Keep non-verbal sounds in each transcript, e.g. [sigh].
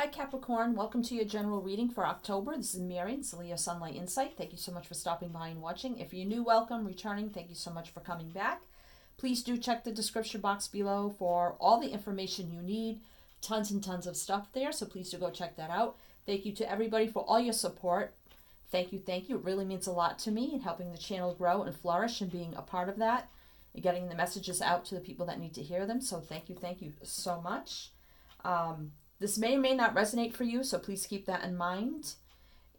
Hi Capricorn, welcome to your general reading for October. This is it's Leo Sunlight Insight. Thank you so much for stopping by and watching. If you're new, welcome, returning, thank you so much for coming back. Please do check the description box below for all the information you need. Tons and tons of stuff there, so please do go check that out. Thank you to everybody for all your support. Thank you, thank you. It really means a lot to me in helping the channel grow and flourish and being a part of that and getting the messages out to the people that need to hear them. So thank you, thank you so much. Um, this may or may not resonate for you, so please keep that in mind.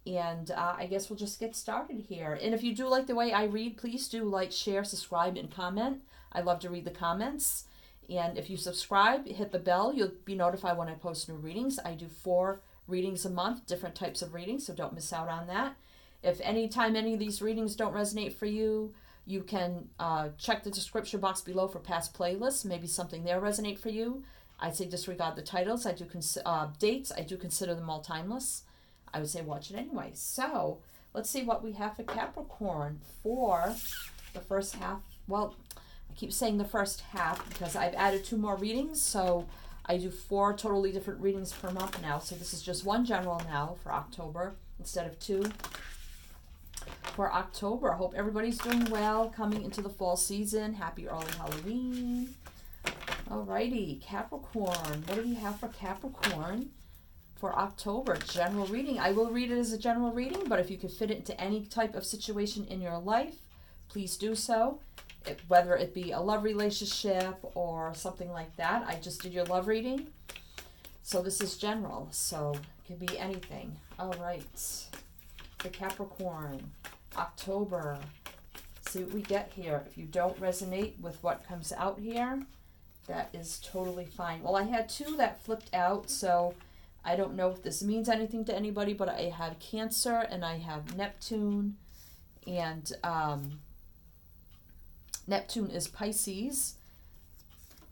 And uh, I guess we'll just get started here. And if you do like the way I read, please do like, share, subscribe, and comment. I love to read the comments. And if you subscribe, hit the bell, you'll be notified when I post new readings. I do four readings a month, different types of readings, so don't miss out on that. If anytime any of these readings don't resonate for you, you can uh, check the description box below for past playlists. Maybe something there resonate for you. I'd say disregard the titles. I do cons- uh, dates. I do consider them all timeless. I would say watch it anyway. So let's see what we have for Capricorn for the first half. Well, I keep saying the first half because I've added two more readings. So I do four totally different readings per month now. So this is just one general now for October instead of two for October. I hope everybody's doing well coming into the fall season. Happy early Halloween. Alrighty, Capricorn. What do we have for Capricorn for October? General reading. I will read it as a general reading, but if you could fit it into any type of situation in your life, please do so. It, whether it be a love relationship or something like that. I just did your love reading. So this is general, so it could be anything. All right. The Capricorn, October. See what we get here. If you don't resonate with what comes out here, that is totally fine. Well, I had two that flipped out, so I don't know if this means anything to anybody, but I have Cancer and I have Neptune, and um, Neptune is Pisces.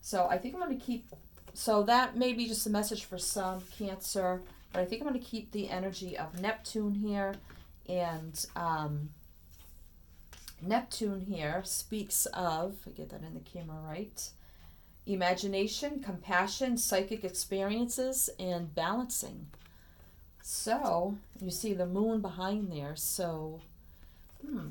So I think I'm going to keep, so that may be just a message for some Cancer, but I think I'm going to keep the energy of Neptune here, and um, Neptune here speaks of, I get that in the camera right imagination, compassion, psychic experiences, and balancing. So, you see the moon behind there. So, hmm.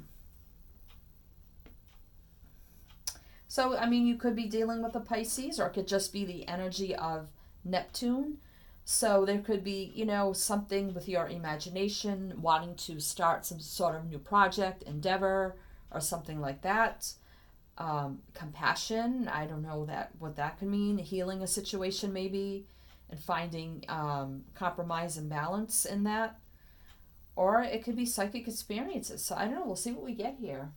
So, I mean, you could be dealing with a Pisces, or it could just be the energy of Neptune. So, there could be, you know, something with your imagination, wanting to start some sort of new project, endeavor, or something like that um, compassion. I don't know that what that could mean. Healing a situation maybe, and finding um, compromise and balance in that. Or it could be psychic experiences. So I don't know. We'll see what we get here.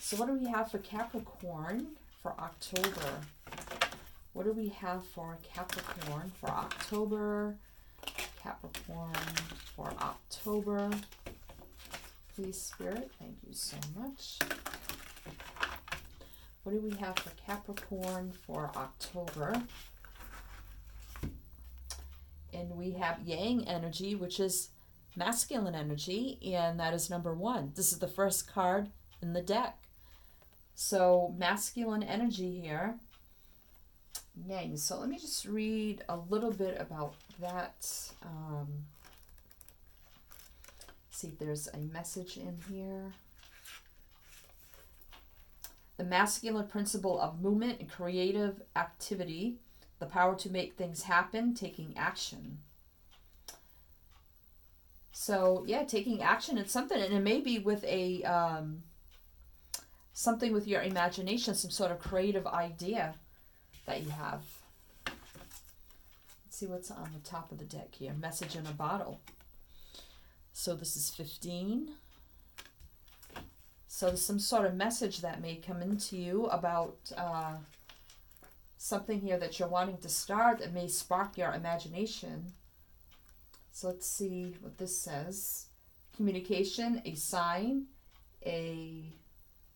So what do we have for Capricorn for October? What do we have for Capricorn for October? Capricorn for October. Please, Spirit, thank you so much. What do we have for Capricorn for October? And we have Yang energy, which is masculine energy, and that is number one. This is the first card in the deck. So, masculine energy here. Yang. So, let me just read a little bit about that. Um, see if there's a message in here the masculine principle of movement and creative activity, the power to make things happen, taking action. So yeah, taking action it's something, and it may be with a um, something with your imagination, some sort of creative idea that you have. Let's see what's on the top of the deck here. Message in a bottle. So this is 15. So some sort of message that may come into you about uh, something here that you're wanting to start that may spark your imagination. So let's see what this says. Communication, a sign, a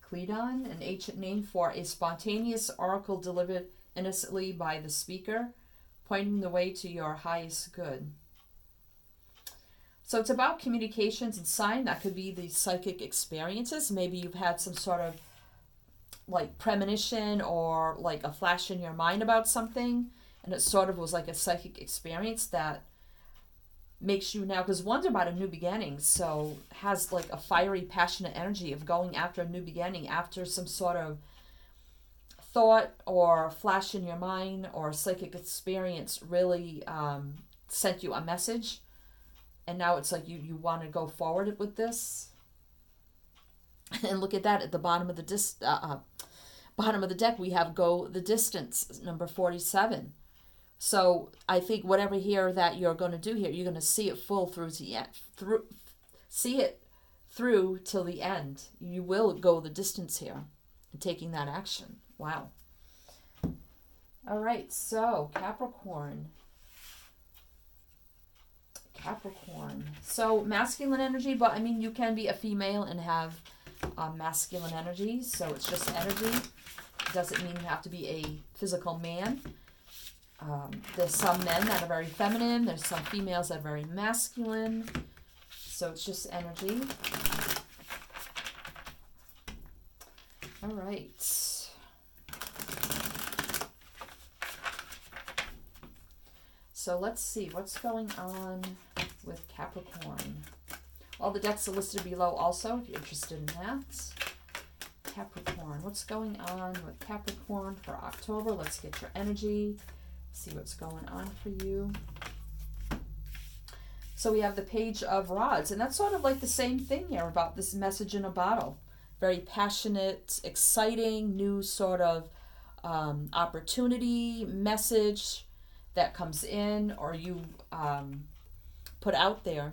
Cledon, an ancient name for a spontaneous oracle delivered innocently by the speaker, pointing the way to your highest good. So it's about communications and sign. That could be the psychic experiences. Maybe you've had some sort of like premonition or like a flash in your mind about something, and it sort of was like a psychic experience that makes you now because one's about a new beginning so has like a fiery passionate energy of going after a new beginning after some sort of thought or flash in your mind or psychic experience really um, sent you a message and now it's like you you want to go forward with this? And look at that at the bottom of the dis uh, uh, bottom of the deck we have go the distance number 47 so i think whatever here that you're going to do here you're going to see it full through to the end through see it through till the end. You will go the distance here taking that action. Wow. All right so capricorn Capricorn. So masculine energy, but I mean, you can be a female and have uh, masculine energy. So it's just energy. Doesn't mean you have to be a physical man. Um, there's some men that are very feminine. There's some females that are very masculine. So it's just energy. All right. So let's see what's going on with Capricorn. All the decks are listed below also if you're interested in that. Capricorn, what's going on with Capricorn for October? Let's get your energy, see what's going on for you. So we have the Page of Rods, and that's sort of like the same thing here about this message in a bottle. Very passionate, exciting, new sort of um, opportunity, message, that comes in or you um, put out there.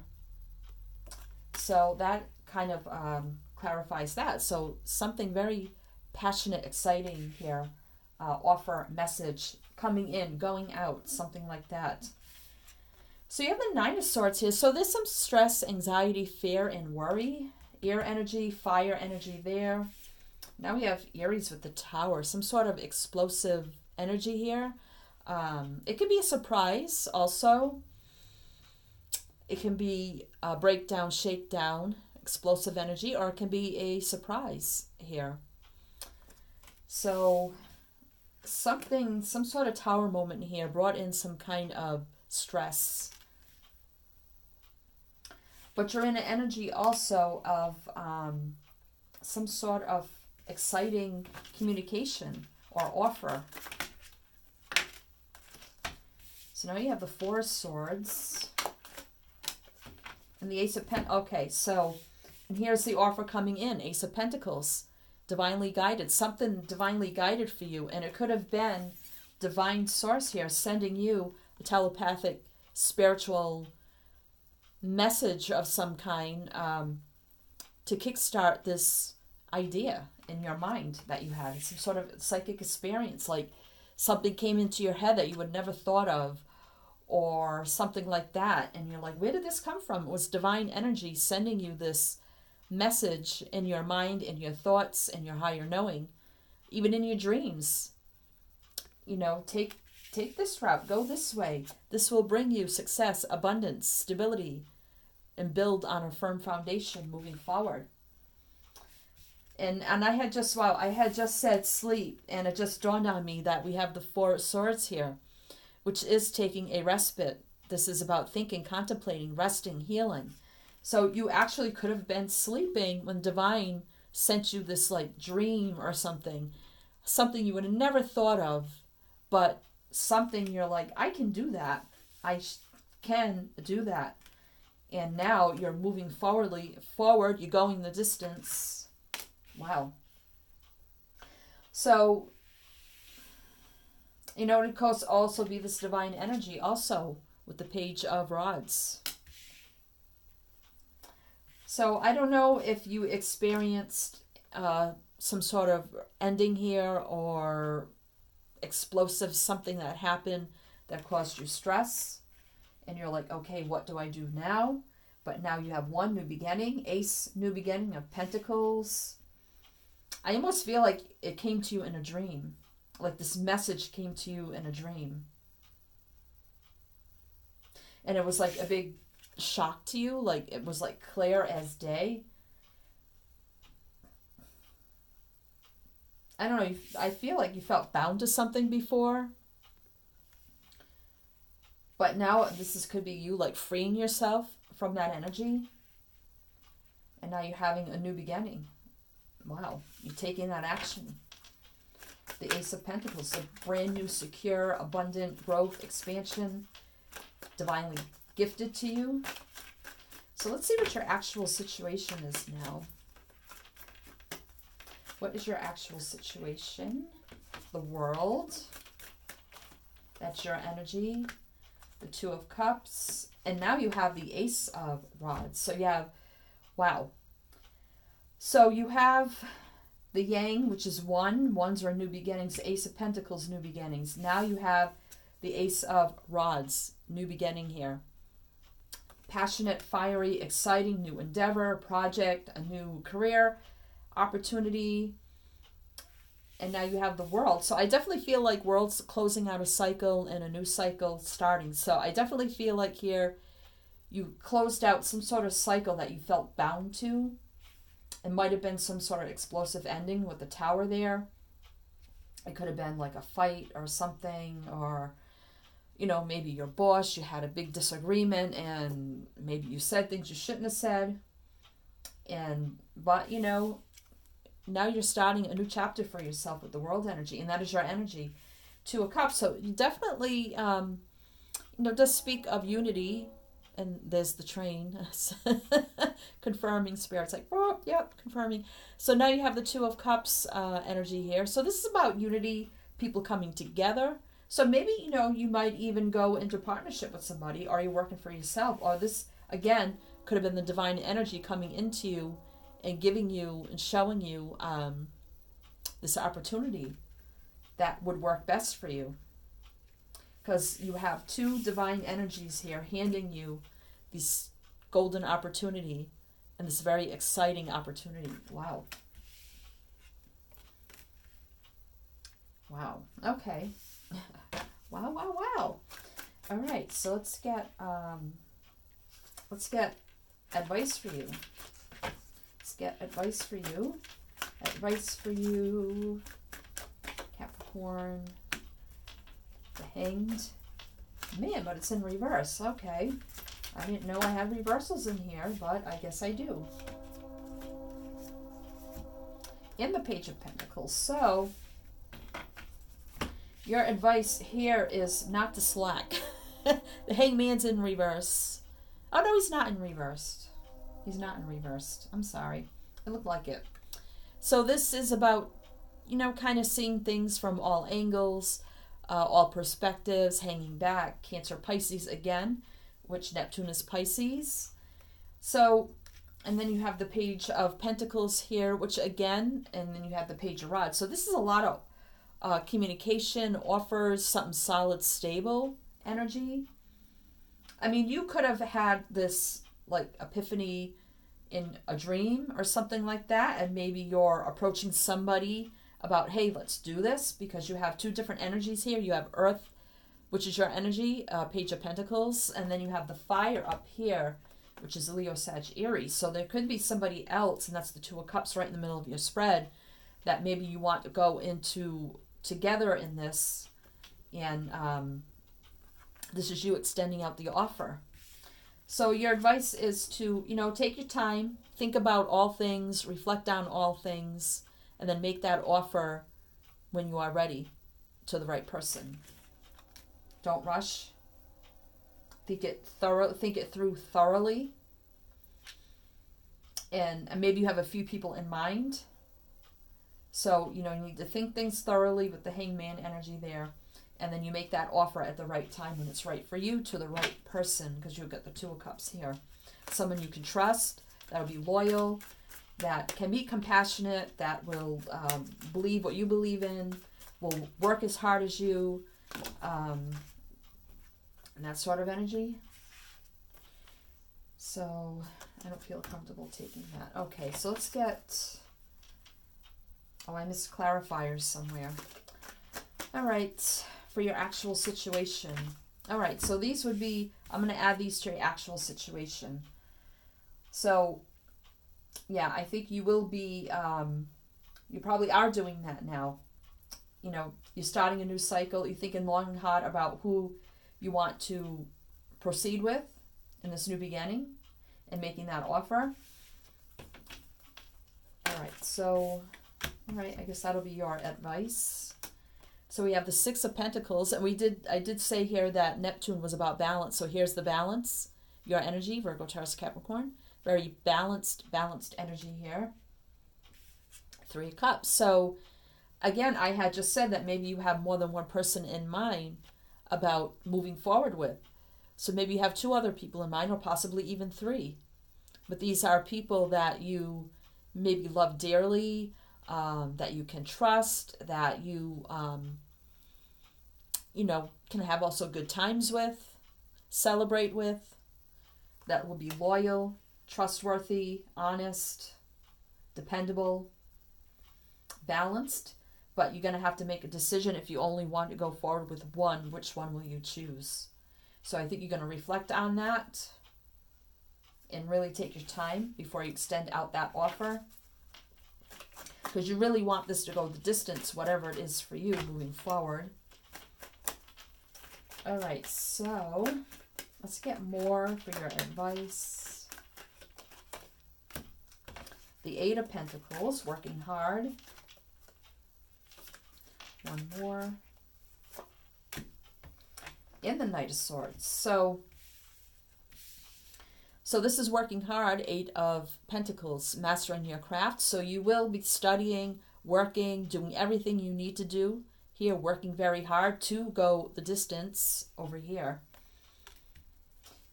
So that kind of um, clarifies that. So something very passionate, exciting here. Uh, offer message coming in, going out, something like that. So you have the Nine of Swords here. So there's some stress, anxiety, fear, and worry. Air energy, fire energy there. Now we have Aries with the Tower, some sort of explosive energy here. Um, it could be a surprise also. It can be a breakdown, shakedown, explosive energy, or it can be a surprise here. So something, some sort of tower moment here brought in some kind of stress. But you're in an energy also of um, some sort of exciting communication or offer so now you have the Four Swords. And the Ace of Pent. Okay, so and here's the offer coming in. Ace of Pentacles. Divinely guided. Something divinely guided for you. And it could have been divine source here sending you a telepathic spiritual message of some kind um, to kickstart this idea in your mind that you had. Some sort of psychic experience, like something came into your head that you would never thought of, or something like that. And you're like where did this come from? It was divine energy sending you this message in your mind in your thoughts in your higher knowing even in your dreams. You know take take this route go this way. This will bring you success abundance stability and build on a firm foundation moving forward. And and i had just wow i had just said sleep and it just dawned on me that we have the four swords here which is taking a respite. This is about thinking, contemplating, resting, healing. So you actually could have been sleeping when divine sent you this like dream or something, something you would have never thought of, but something you're like, I can do that. I can do that. And now you're moving forwardly forward, you're going the distance. Wow. So you know, it could also be this divine energy also with the page of rods. So I don't know if you experienced uh, some sort of ending here or explosive something that happened that caused you stress. And you're like okay what do i do now? But now you have one new beginning ace new beginning of pentacles. I almost feel like it came to you in a dream like this message came to you in a dream. And it was like a big shock to you, like it was like clear as day. I don't know, I feel like you felt bound to something before. But now this is could be you like freeing yourself from that energy. And now you're having a new beginning. Wow, you're taking that action. The Ace of Pentacles, a brand new, secure, abundant growth, expansion, divinely gifted to you. So let's see what your actual situation is now. What is your actual situation? The world. That's your energy. The Two of Cups. And now you have the Ace of Rods. So you have, wow. So you have the Yang, which is one. Ones are new beginnings. The Ace of Pentacles, new beginnings. Now you have the Ace of Rods, new beginning here. Passionate, fiery, exciting, new endeavor, project, a new career, opportunity. And now you have the world. So I definitely feel like world's closing out a cycle and a new cycle starting. So I definitely feel like here you closed out some sort of cycle that you felt bound to. It might have been some sort of explosive ending with the tower there. It could have been like a fight or something, or you know, maybe your boss, you had a big disagreement and maybe you said things you shouldn't have said. And, but, you know, now you're starting a new chapter for yourself with the world energy, and that is your energy to a cup. So you definitely, um, you know, does speak of unity, and there's the train [laughs] confirming spirits like, oh, yep, confirming. So now you have the two of cups uh, energy here. So this is about unity, people coming together so maybe, you know, you might even go into partnership with somebody or you're working for yourself. Or this, again, could have been the divine energy coming into you and giving you and showing you um, this opportunity that would work best for you. Because you have two divine energies here handing you this golden opportunity and this very exciting opportunity. Wow. Wow. Okay. [laughs] Wow, wow, wow. All right, so let's get um, let's get advice for you. Let's get advice for you. Advice for you, Capricorn. Hanged. Man, but it's in reverse. Okay. I didn't know I had reversals in here, but I guess I do. In the Page of Pentacles. So, your advice here is not to slack. [laughs] the hangman's in reverse. Oh, no, he's not in reversed. He's not in reversed. I'm sorry. It looked like it. So this is about, you know, kind of seeing things from all angles, uh, all perspectives, hanging back. Cancer Pisces again, which Neptune is Pisces. So, and then you have the Page of Pentacles here, which again, and then you have the Page of Rods. So this is a lot of uh, communication offers something solid, stable energy. I mean, you could have had this like epiphany in a dream or something like that, and maybe you're approaching somebody about, hey, let's do this because you have two different energies here. You have Earth, which is your energy, uh, Page of Pentacles, and then you have the fire up here, which is Leo Sag Aries. So there could be somebody else, and that's the Two of Cups right in the middle of your spread, that maybe you want to go into together in this, and um, this is you extending out the offer. So your advice is to, you know, take your time, think about all things, reflect on all things, and then make that offer when you are ready to the right person. Don't rush. Think it thorough think it through thoroughly. And, and maybe you have a few people in mind so, you know, you need to think things thoroughly with the hangman energy there. And then you make that offer at the right time when it's right for you to the right person because you've got the Two of Cups here. Someone you can trust, that'll be loyal, that can be compassionate, that will um, believe what you believe in, will work as hard as you, um, and that sort of energy. So I don't feel comfortable taking that. Okay, so let's get Oh, I missed clarifiers somewhere. All right, for your actual situation. All right, so these would be, I'm going to add these to your actual situation. So, yeah, I think you will be, um, you probably are doing that now. You know, you're starting a new cycle, you're thinking long and hard about who you want to proceed with in this new beginning and making that offer. All right, so, all right, I guess that'll be your advice. So we have the Six of Pentacles, and we did, I did say here that Neptune was about balance. So here's the balance, your energy, Virgo, Taurus, Capricorn. Very balanced, balanced energy here. Three of Cups. So again, I had just said that maybe you have more than one person in mind about moving forward with. So maybe you have two other people in mind, or possibly even three. But these are people that you maybe love dearly, um, that you can trust, that you, um, you know, can have also good times with, celebrate with, that will be loyal, trustworthy, honest, dependable, balanced. But you're going to have to make a decision if you only want to go forward with one, which one will you choose? So I think you're going to reflect on that and really take your time before you extend out that offer. Because you really want this to go the distance, whatever it is for you moving forward. All right, so let's get more for your advice. The Eight of Pentacles, working hard. One more. In the Knight of Swords. So so this is working hard, Eight of Pentacles, mastering your craft. So you will be studying, working, doing everything you need to do here, working very hard to go the distance over here.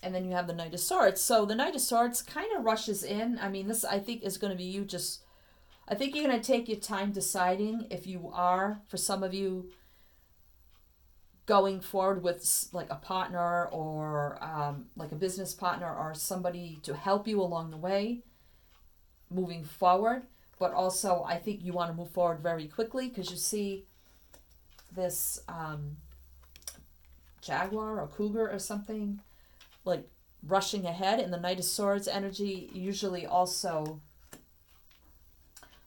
And then you have the Knight of Swords. So the Knight of Swords kind of rushes in. I mean, this I think is going to be you just, I think you're going to take your time deciding if you are, for some of you, going forward with like a partner or um, like a business partner or somebody to help you along the way moving forward but also i think you want to move forward very quickly because you see this um, jaguar or cougar or something like rushing ahead and the knight of swords energy usually also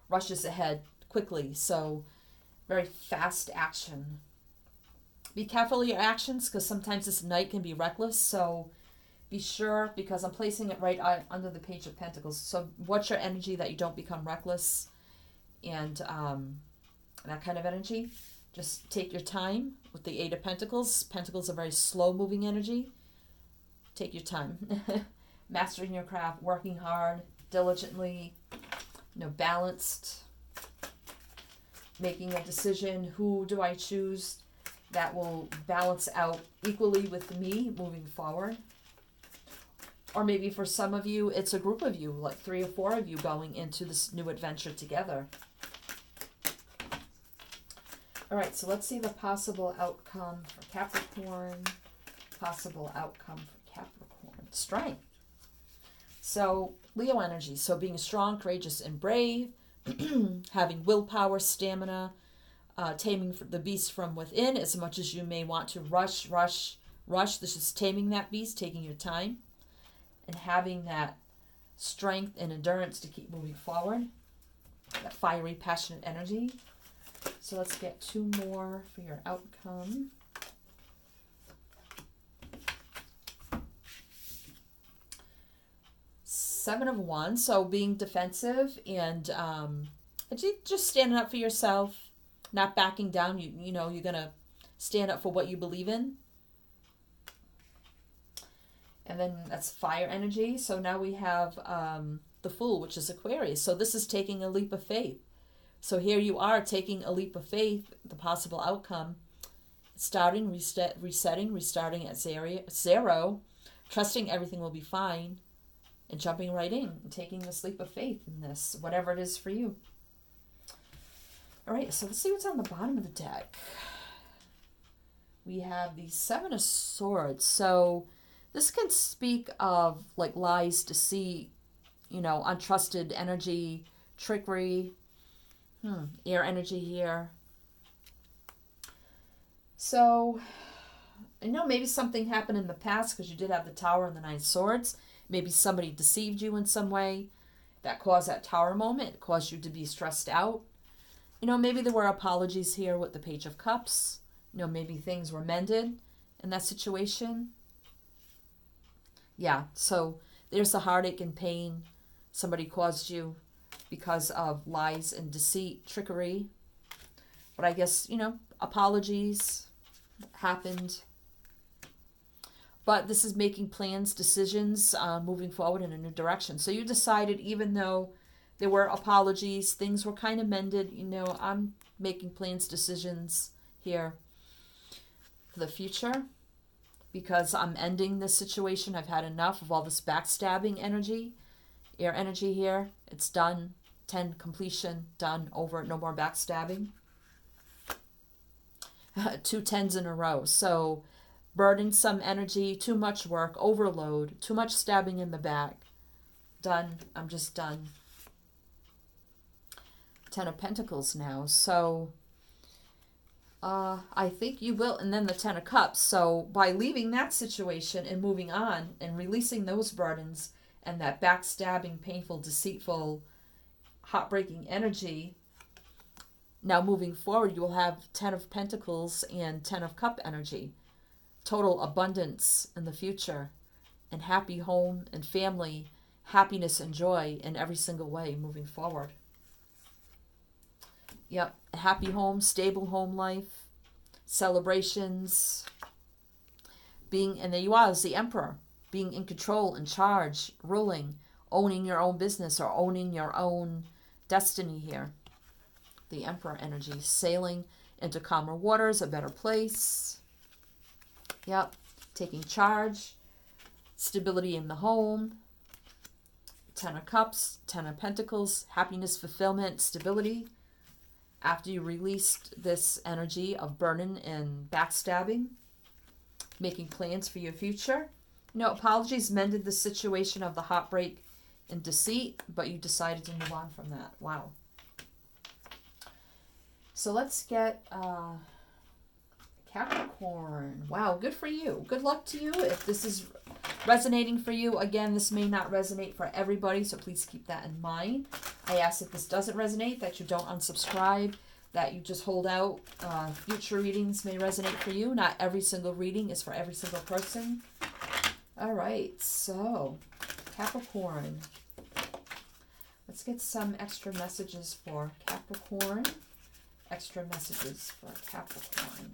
rushes ahead quickly so very fast action be careful of your actions because sometimes this knight can be reckless. So be sure because I'm placing it right under the Page of Pentacles. So watch your energy that you don't become reckless and um, that kind of energy. Just take your time with the Eight of Pentacles. Pentacles are very slow moving energy. Take your time. [laughs] Mastering your craft, working hard, diligently, you know, balanced, making a decision. Who do I choose that will balance out equally with me moving forward. Or maybe for some of you, it's a group of you, like three or four of you going into this new adventure together. All right, so let's see the possible outcome for Capricorn. Possible outcome for. Strength. So, Leo energy. So, being strong, courageous, and brave, [clears throat] having willpower, stamina, uh, taming the beast from within as much as you may want to rush, rush, rush. This is taming that beast, taking your time, and having that strength and endurance to keep moving forward. That fiery, passionate energy. So let's get two more for your outcome. Seven of Wands. So being defensive and um, just standing up for yourself, not backing down. You you know you're gonna stand up for what you believe in. And then that's fire energy. So now we have um, the Fool, which is Aquarius. So this is taking a leap of faith. So here you are taking a leap of faith, the possible outcome, starting, reset, resetting, restarting at zero, zero, trusting everything will be fine, and jumping right in and taking this leap of faith in this, whatever it is for you. All right, so let's see what's on the bottom of the deck. We have the Seven of Swords. So this can speak of like lies, deceit, you know, untrusted energy, trickery, hmm, air energy here. So, I know maybe something happened in the past because you did have the Tower and the Nine Swords. Maybe somebody deceived you in some way that caused that Tower moment, caused you to be stressed out. You know, maybe there were apologies here with the Page of Cups. You know, maybe things were mended in that situation. Yeah, so there's the heartache and pain somebody caused you because of lies and deceit, trickery. But I guess, you know, apologies happened. But this is making plans, decisions, uh, moving forward in a new direction. So you decided, even though there were apologies, things were kind of mended, you know, I'm making plans, decisions here for the future because I'm ending this situation. I've had enough of all this backstabbing energy, air energy here. It's done. 10 completion, done, over, no more backstabbing. [laughs] Two tens in a row. So, burdensome energy, too much work, overload, too much stabbing in the back. Done. I'm just done. Ten of Pentacles now. So, uh, I think you will. And then the Ten of Cups. So by leaving that situation and moving on and releasing those burdens and that backstabbing, painful, deceitful, heartbreaking energy, now moving forward, you will have Ten of Pentacles and Ten of Cup energy. Total abundance in the future and happy home and family, happiness and joy in every single way moving forward. Yep, happy home, stable home life, celebrations, being, and there you are as the emperor, being in control, in charge, ruling, owning your own business or owning your own destiny here. The emperor energy, sailing into calmer waters, a better place. Yep, taking charge, stability in the home, Ten of Cups, Ten of Pentacles, happiness, fulfillment, stability after you released this energy of burning and backstabbing, making plans for your future. No apologies mended the situation of the heartbreak and deceit, but you decided to move on from that. Wow. So let's get uh, Capricorn. Wow, good for you. Good luck to you. If this is resonating for you, again, this may not resonate for everybody, so please keep that in mind. I ask if this doesn't resonate that you don't unsubscribe, that you just hold out. Uh, future readings may resonate for you. Not every single reading is for every single person. All right, so Capricorn. Let's get some extra messages for Capricorn. Extra messages for Capricorn.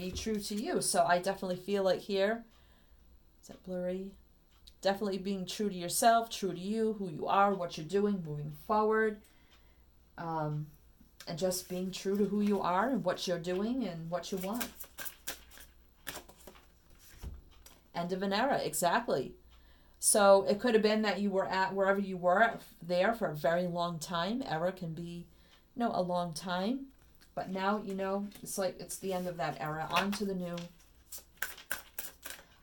Be true to you. So I definitely feel like here, is that blurry? Definitely being true to yourself, true to you, who you are, what you're doing, moving forward. Um, and just being true to who you are and what you're doing and what you want. End of an era, exactly. So it could have been that you were at wherever you were there for a very long time. Era can be, you know, a long time. But now, you know, it's like it's the end of that era. On to the new.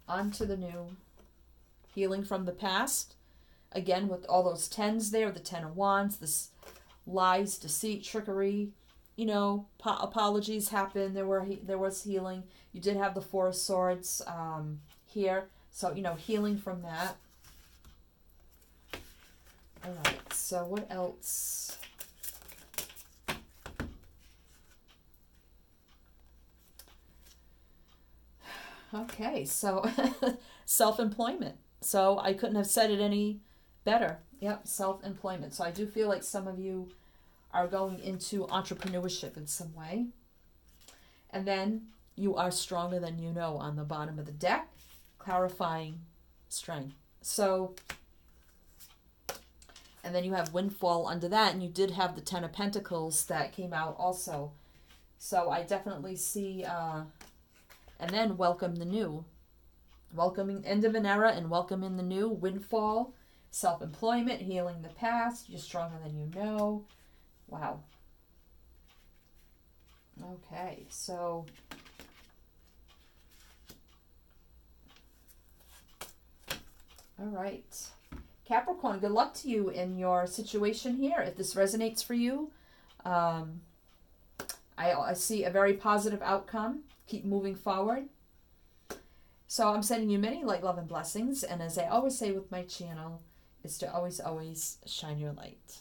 On to the new. Healing from the past. Again, with all those tens there, the ten of wands, this lies, deceit, trickery. You know, po- apologies happened. There were he- there was healing. You did have the four of swords um, here, so you know healing from that. All right. So what else? Okay, so [laughs] self employment. So I couldn't have said it any better. Yep, self employment. So I do feel like some of you are going into entrepreneurship in some way. And then you are stronger than you know on the bottom of the deck, clarifying strength. So, and then you have windfall under that, and you did have the Ten of Pentacles that came out also. So I definitely see, uh, and then welcome the new. Welcoming end of an era and welcoming the new, windfall, self employment, healing the past, you're stronger than you know. Wow. Okay, so all right. Capricorn, good luck to you in your situation here. If this resonates for you, um, I, I see a very positive outcome. Keep moving forward. So I'm sending you many light, love, and blessings. And as I always say with my channel, is to always, always shine your light.